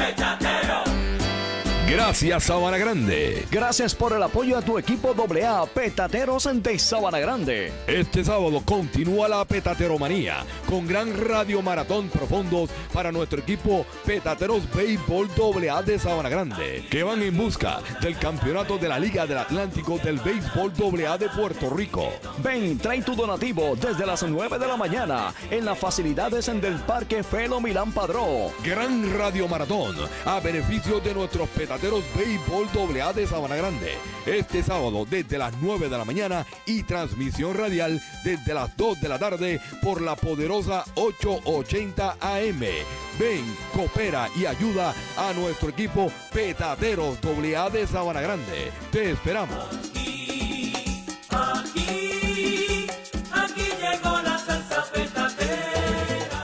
Better. Gracias Sabana Grande. Gracias por el apoyo a tu equipo AA Petateros de Sabana Grande. Este sábado continúa la petateromanía con gran radio maratón profundos para nuestro equipo Petateros Béisbol AA de Sabana Grande, que van en busca del campeonato de la Liga del Atlántico del Béisbol AA de Puerto Rico. Ven, trae tu donativo desde las 9 de la mañana en las facilidades del Parque Felo Milán Padró. Gran radio maratón a beneficio de nuestros petateros Béisbol AA de Sabana Grande. Este sábado desde las 9 de la mañana y transmisión radial desde las 2 de la tarde por la poderosa 880 AM. Ven, coopera y ayuda a nuestro equipo Petateros AA de Sabana Grande. Te esperamos.